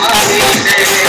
Hare you.